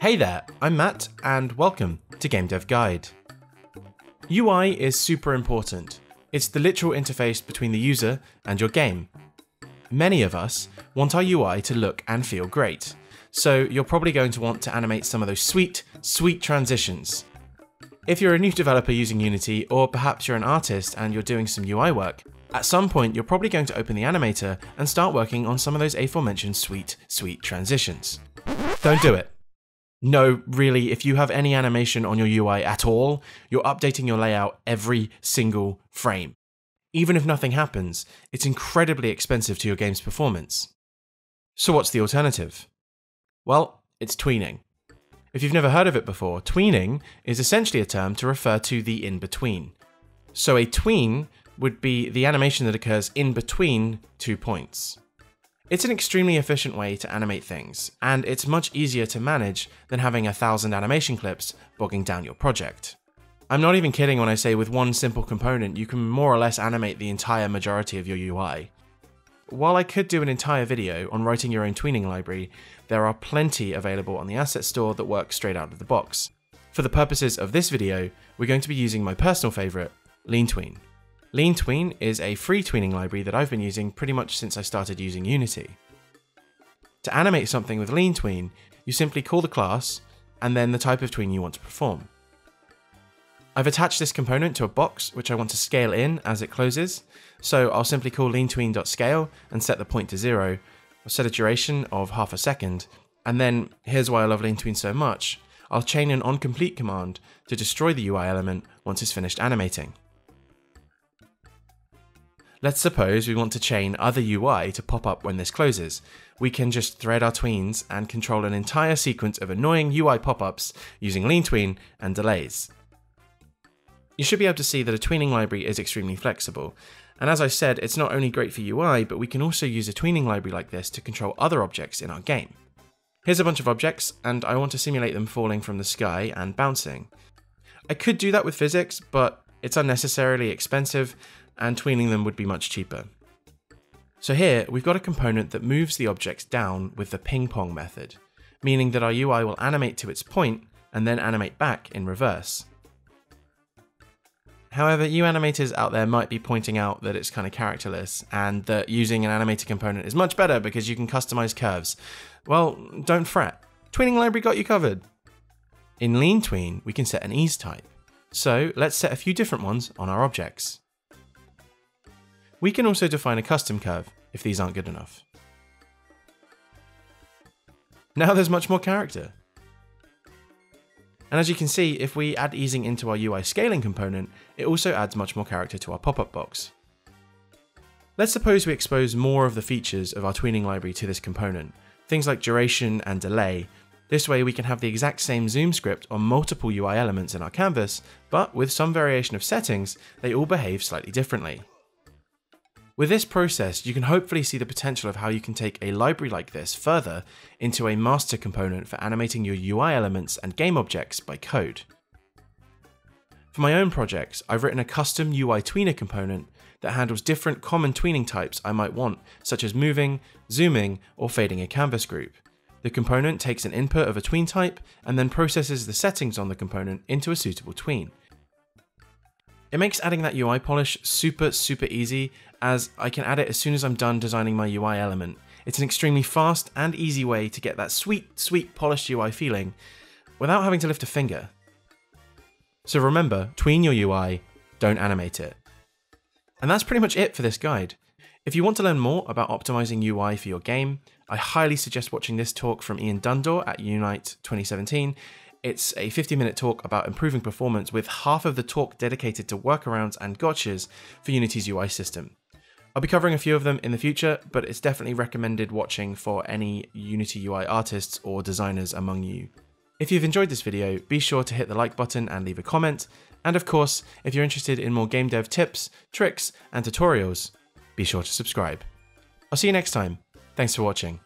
Hey there, I'm Matt, and welcome to Game Dev Guide. UI is super important. It's the literal interface between the user and your game. Many of us want our UI to look and feel great, so you're probably going to want to animate some of those sweet, sweet transitions. If you're a new developer using Unity, or perhaps you're an artist and you're doing some UI work, at some point you're probably going to open the animator and start working on some of those aforementioned sweet, sweet transitions. Don't do it. No, really, if you have any animation on your UI at all, you're updating your layout every single frame. Even if nothing happens, it's incredibly expensive to your game's performance. So what's the alternative? Well, it's tweening. If you've never heard of it before, tweening is essentially a term to refer to the in between. So a tween would be the animation that occurs in between two points. It's an extremely efficient way to animate things, and it's much easier to manage than having a thousand animation clips bogging down your project. I'm not even kidding when I say with one simple component you can more or less animate the entire majority of your UI. While I could do an entire video on writing your own tweening library, there are plenty available on the asset store that work straight out of the box. For the purposes of this video, we're going to be using my personal favourite, LeanTween. LeanTween is a free tweening library that I've been using pretty much since I started using Unity. To animate something with LeanTween, you simply call the class and then the type of tween you want to perform. I've attached this component to a box which I want to scale in as it closes, so I'll simply call leantween.scale and set the point to zero, I'll set a duration of half a second, and then, here's why I love LeanTween so much, I'll chain an onComplete command to destroy the UI element once it's finished animating. Let's suppose we want to chain other UI to pop up when this closes. We can just thread our tweens and control an entire sequence of annoying UI pop-ups using LeanTween and delays. You should be able to see that a tweening library is extremely flexible. And as I said, it's not only great for UI, but we can also use a tweening library like this to control other objects in our game. Here's a bunch of objects, and I want to simulate them falling from the sky and bouncing. I could do that with physics, but it's unnecessarily expensive, and tweening them would be much cheaper. So here, we've got a component that moves the objects down with the ping pong method, meaning that our UI will animate to its point and then animate back in reverse. However, you animators out there might be pointing out that it's kind of characterless and that using an animator component is much better because you can customize curves. Well, don't fret. Tweening library got you covered. In LeanTween, we can set an ease type. So let's set a few different ones on our objects. We can also define a custom curve if these aren't good enough. Now there's much more character. And as you can see, if we add easing into our UI scaling component, it also adds much more character to our pop-up box. Let's suppose we expose more of the features of our tweening library to this component, things like duration and delay. This way we can have the exact same zoom script on multiple UI elements in our canvas, but with some variation of settings, they all behave slightly differently. With this process, you can hopefully see the potential of how you can take a library like this further into a master component for animating your UI elements and game objects by code. For my own projects, I've written a custom UI tweener component that handles different common tweening types I might want, such as moving, zooming, or fading a canvas group. The component takes an input of a tween type and then processes the settings on the component into a suitable tween. It makes adding that UI polish super, super easy as I can add it as soon as I'm done designing my UI element. It's an extremely fast and easy way to get that sweet, sweet polished UI feeling without having to lift a finger. So remember, tween your UI, don't animate it. And that's pretty much it for this guide. If you want to learn more about optimizing UI for your game, I highly suggest watching this talk from Ian Dundore at Unite 2017 it's a 50 minute talk about improving performance with half of the talk dedicated to workarounds and gotchas for Unity's UI system. I'll be covering a few of them in the future, but it's definitely recommended watching for any Unity UI artists or designers among you. If you've enjoyed this video, be sure to hit the like button and leave a comment. And of course, if you're interested in more game dev tips, tricks, and tutorials, be sure to subscribe. I'll see you next time. Thanks for watching.